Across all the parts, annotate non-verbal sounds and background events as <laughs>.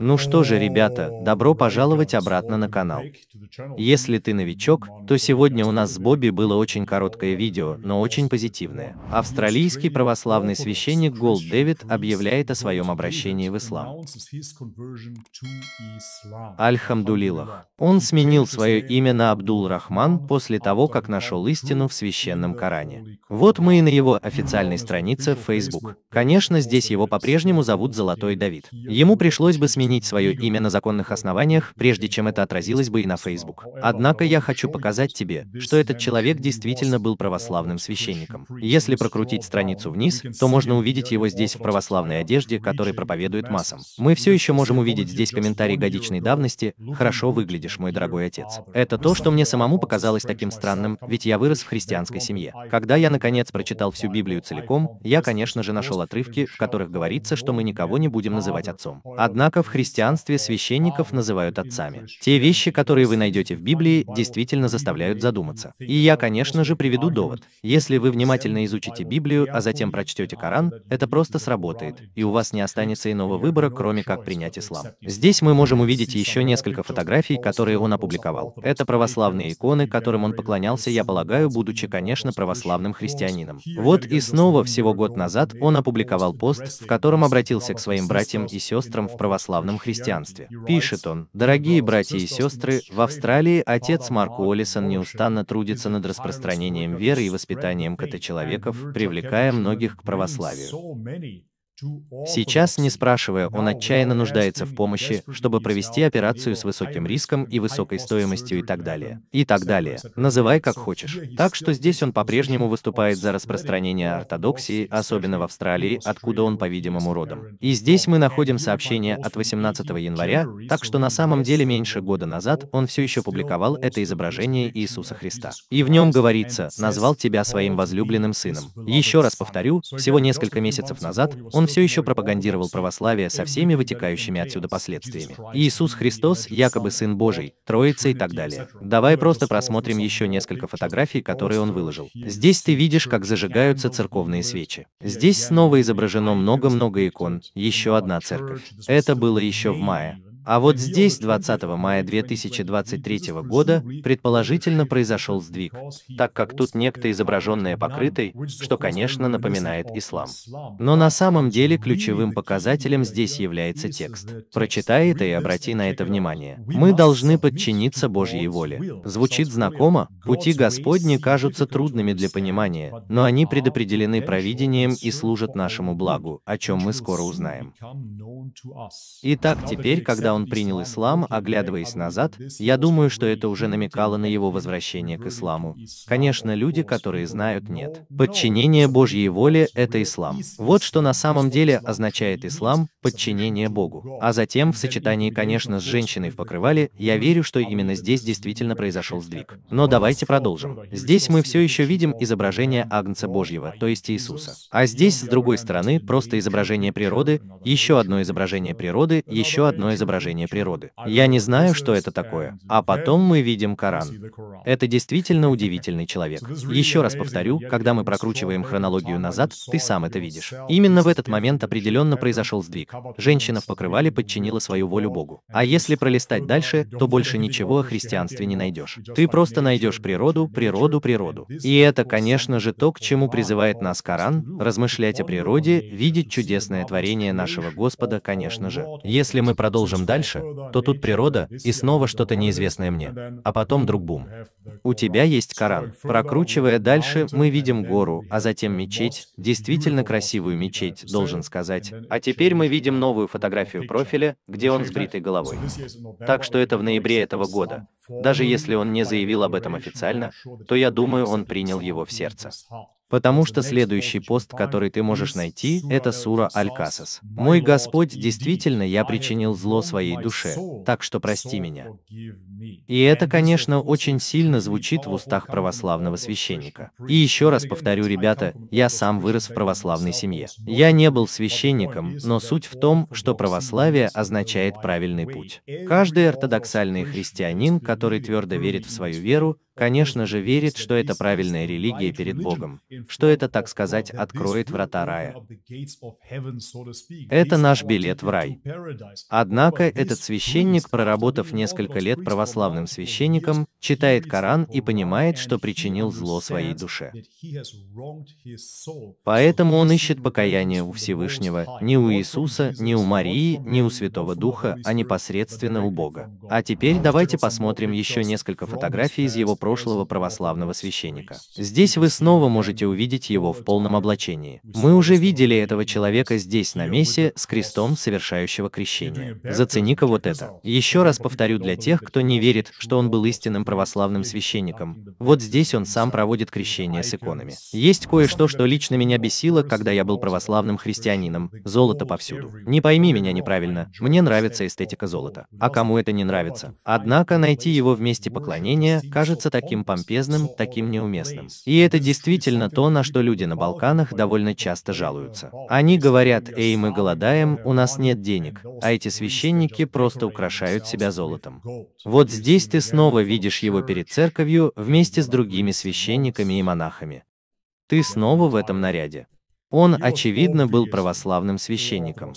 Ну что же, ребята, добро пожаловать обратно на канал. Если ты новичок, то сегодня у нас с Бобби было очень короткое видео, но очень позитивное. Австралийский православный священник Голд Дэвид объявляет о своем обращении в ислам. Альхамдулилах. Он сменил свое имя на Абдул Рахман после того, как нашел истину в священном Коране. Вот мы и на его официальной странице в Facebook. Конечно, здесь его по-прежнему зовут Золотой Давид. Ему пришлось бы сменить сменить свое имя на законных основаниях, прежде чем это отразилось бы и на Facebook. Однако я хочу показать тебе, что этот человек действительно был православным священником. Если прокрутить страницу вниз, то можно увидеть его здесь в православной одежде, который проповедует массам. Мы все еще можем увидеть здесь комментарий годичной давности «Хорошо выглядишь, мой дорогой отец». Это то, что мне самому показалось таким странным, ведь я вырос в христианской семье. Когда я наконец прочитал всю Библию целиком, я, конечно же, нашел отрывки, в которых говорится, что мы никого не будем называть отцом. Однако в христианстве священников называют отцами. Те вещи, которые вы найдете в Библии, действительно заставляют задуматься. И я, конечно же, приведу довод. Если вы внимательно изучите Библию, а затем прочтете Коран, это просто сработает, и у вас не останется иного выбора, кроме как принять ислам. Здесь мы можем увидеть еще несколько фотографий, которые он опубликовал. Это православные иконы, которым он поклонялся, я полагаю, будучи, конечно, православным христианином. Вот и снова всего год назад он опубликовал пост, в котором обратился к своим братьям и сестрам в православном православном христианстве. Пишет он, «Дорогие братья и сестры, в Австралии отец Марк Уоллисон неустанно трудится над распространением веры и воспитанием каточеловеков, привлекая многих к православию. Сейчас, не спрашивая, он отчаянно нуждается в помощи, чтобы провести операцию с высоким риском и высокой стоимостью и так далее. И так далее. Называй как хочешь. Так что здесь он по-прежнему выступает за распространение ортодоксии, особенно в Австралии, откуда он, по-видимому, родом. И здесь мы находим сообщение от 18 января, так что на самом деле меньше года назад он все еще публиковал это изображение Иисуса Христа. И в нем говорится, назвал тебя своим возлюбленным сыном. Еще раз повторю, всего несколько месяцев назад он все еще пропагандировал православие со всеми вытекающими отсюда последствиями. Иисус Христос, якобы Сын Божий, Троица и так далее. Давай просто просмотрим еще несколько фотографий, которые он выложил. Здесь ты видишь, как зажигаются церковные свечи. Здесь снова изображено много-много икон, еще одна церковь. Это было еще в мае. А вот здесь 20 мая 2023 года предположительно произошел сдвиг, так как тут некто изображенное покрытой, что, конечно, напоминает ислам. Но на самом деле ключевым показателем здесь является текст. Прочитай это и обрати на это внимание. Мы должны подчиниться Божьей воле. Звучит знакомо? Пути Господни кажутся трудными для понимания, но они предопределены провидением и служат нашему благу, о чем мы скоро узнаем. Итак, теперь, когда он принял ислам, оглядываясь назад, я думаю, что это уже намекало на его возвращение к исламу. Конечно, люди, которые знают, нет. Подчинение Божьей воле — это ислам. Вот что на самом деле означает ислам — подчинение Богу. А затем, в сочетании, конечно, с женщиной в покрывале, я верю, что именно здесь действительно произошел сдвиг. Но давайте продолжим. Здесь мы все еще видим изображение Агнца Божьего, то есть Иисуса. А здесь, с другой стороны, просто изображение природы, еще одно изображение природы, еще одно изображение изображение природы. Я не знаю, что это такое. А потом мы видим Коран. Это действительно <laughs> удивительный человек. Еще раз повторю, когда мы прокручиваем хронологию назад, ты сам это видишь. Именно в этот момент определенно произошел сдвиг. Женщина в покрывале подчинила свою волю Богу. А если пролистать дальше, то больше ничего о христианстве не найдешь. Ты просто найдешь природу, природу, природу. И это, конечно же, то, к чему призывает нас Коран, размышлять о природе, видеть чудесное творение нашего Господа, конечно же. Если мы продолжим дальше, дальше, то тут природа и снова что-то неизвестное мне. А потом друг бум. У тебя есть Коран. Прокручивая дальше, мы видим гору, а затем мечеть, действительно красивую мечеть, должен сказать. А теперь мы видим новую фотографию профиля, где он с бритой головой. Так что это в ноябре этого года. Даже если он не заявил об этом официально, то я думаю, он принял его в сердце. Потому что следующий пост, который ты можешь найти, это сура Аль-Касас. «Мой Господь, действительно, я причинил зло своей душе, так что прости меня». И это, конечно, очень сильно звучит в устах православного священника. И еще раз повторю, ребята, я сам вырос в православной семье. Я не был священником, но суть в том, что православие означает правильный путь. Каждый ортодоксальный христианин, который твердо верит в свою веру, конечно же, верит, что это правильная религия перед Богом, что это, так сказать, откроет врата рая. Это наш билет в рай. Однако этот священник, проработав несколько лет православным священником, читает Коран и понимает, что причинил зло своей душе. Поэтому он ищет покаяние у Всевышнего, не у Иисуса, не у Марии, не у Святого Духа, а непосредственно у Бога. А теперь давайте посмотрим еще несколько фотографий из его прошлого православного священника. Здесь вы снова можете увидеть его в полном облачении. Мы уже видели этого человека здесь, на мессе, с крестом совершающего крещение. Зацени-ка вот это. Еще раз повторю для тех, кто не верит, что он был истинным православным священником. Вот здесь он сам проводит крещение с иконами. Есть кое-что, что лично меня бесило, когда я был православным христианином. Золото повсюду. Не пойми меня неправильно. Мне нравится эстетика золота. А кому это не нравится? Однако найти его в месте поклонения кажется таким помпезным, таким неуместным. И это действительно то, на что люди на Балканах довольно часто жалуются. Они говорят, эй, мы голодаем, у нас нет денег, а эти священники просто украшают себя золотом. Вот здесь ты снова видишь его перед церковью вместе с другими священниками и монахами. Ты снова в этом наряде. Он, очевидно, был православным священником.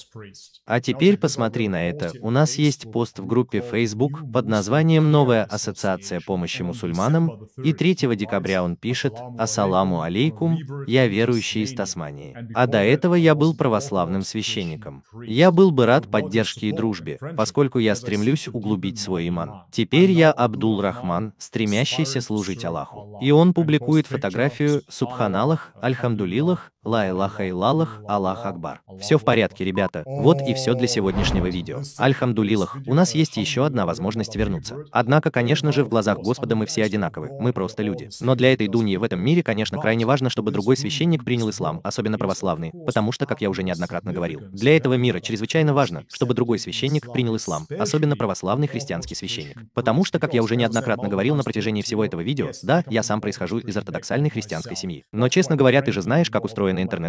А теперь посмотри на это. У нас есть пост в группе Facebook под названием «Новая ассоциация помощи мусульманам», и 3 декабря он пишет «Ассаламу алейкум, я верующий из Тасмании». А до этого я был православным священником. Я был бы рад поддержке и дружбе, поскольку я стремлюсь углубить свой иман. Теперь я Абдул Рахман, стремящийся служить Аллаху. И он публикует фотографию «Субханаллах, Альхамдулилах, Ла Илаха Илаллах, Аллах Акбар. Все в порядке, ребята. Вот и все для сегодняшнего видео. Альхамдулилах, у нас есть еще одна возможность вернуться. Однако, конечно же, в глазах Господа мы все одинаковы. Мы просто люди. Но для этой дуньи в этом мире, конечно, крайне важно, чтобы другой священник принял ислам, особенно православный. Потому что, как я уже неоднократно говорил, для этого мира чрезвычайно важно, чтобы другой священник принял ислам, особенно православный христианский священник. Потому что, как я уже неоднократно говорил на протяжении всего этого видео, да, я сам происхожу из ортодоксальной христианской семьи. Но, честно говоря, ты же знаешь, как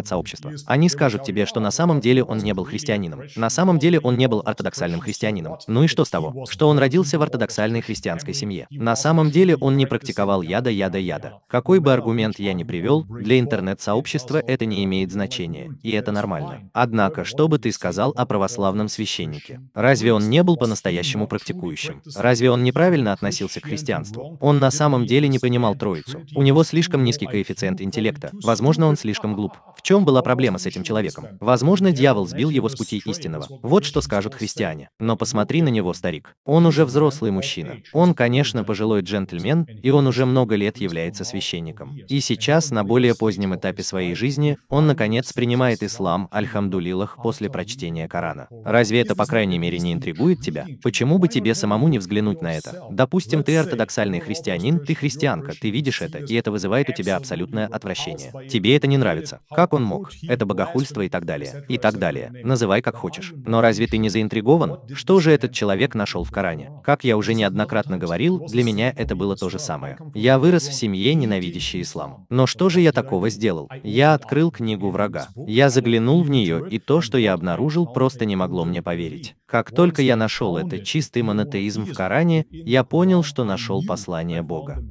устроено интернет-сообщество. Они скажут тебе, что на самом деле он не был христианином. На самом деле он не был ортодоксальным христианином. Ну и что с того, что он родился в ортодоксальной христианской семье? На самом деле он не практиковал яда, яда, яда. Какой бы аргумент я ни привел, для интернет-сообщества это не имеет значения, и это нормально. Однако, что бы ты сказал о православном священнике? Разве он не был по-настоящему практикующим? Разве он неправильно относился к христианству? Он на самом деле не понимал Троицу. У него слишком низкий коэффициент интеллекта. Возможно, он слишком глуп. В чем была проблема с этим человеком? Возможно, дьявол сбил его с пути истинного. Вот что скажут христиане. Но посмотри на него, старик. Он уже взрослый мужчина. Он, конечно, пожилой джентльмен, и он уже много лет является священником. И сейчас, на более позднем этапе своей жизни, он, наконец, принимает ислам, альхамдулилах, после прочтения Корана. Разве это, по крайней мере, не интригует тебя? Почему бы тебе самому не взглянуть на это? Допустим, ты ортодоксальный христианин, ты христианка, ты видишь это, и это вызывает у тебя абсолютное отвращение. Тебе это не нравится. Как он мог? Это богохульство и так далее. И так далее. Называй как хочешь. Но разве ты не заинтригован? Что же этот человек нашел в Коране? Как я уже неоднократно говорил, для меня это было то же самое. Я вырос в семье, ненавидящей ислам. Но что же я такого сделал? Я открыл книгу врага. Я заглянул в нее, и то, что я обнаружил, просто не могло мне поверить. Как только я нашел это чистый монотеизм в Коране, я понял, что нашел послание Бога.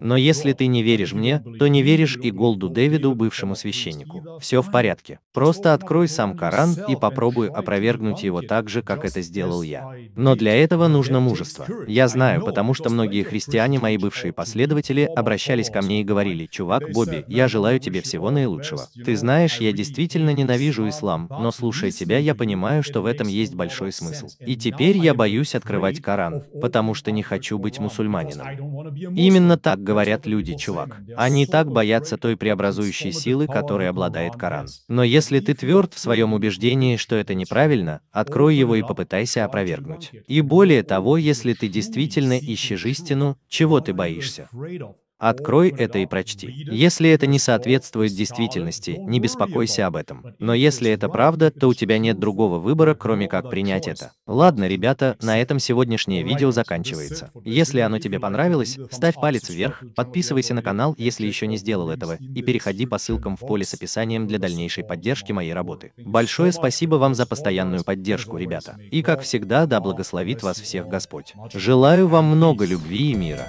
Но если ты не веришь мне, то не веришь и Голду Дэвиду, бывшему священнику. Все в порядке. Просто открой сам Коран и попробуй опровергнуть его так же, как это сделал я. Но для этого нужно мужество. Я знаю, потому что многие христиане, мои бывшие последователи, обращались ко мне и говорили, «Чувак, Бобби, я желаю тебе всего наилучшего. Ты знаешь, я действительно ненавижу ислам, но слушая тебя, я понимаю, что в этом есть большой большой смысл. И теперь я боюсь открывать Коран, потому что не хочу быть мусульманином. Именно так говорят люди, чувак. Они так боятся той преобразующей силы, которой обладает Коран. Но если ты тверд в своем убеждении, что это неправильно, открой его и попытайся опровергнуть. И более того, если ты действительно ищешь истину, чего ты боишься? Открой это и прочти. Если это не соответствует действительности, не беспокойся об этом. Но если это правда, то у тебя нет другого выбора, кроме как принять это. Ладно, ребята, на этом сегодняшнее видео заканчивается. Если оно тебе понравилось, ставь палец вверх, подписывайся на канал, если еще не сделал этого, и переходи по ссылкам в поле с описанием для дальнейшей поддержки моей работы. Большое спасибо вам за постоянную поддержку, ребята. И как всегда, да благословит вас всех Господь. Желаю вам много любви и мира.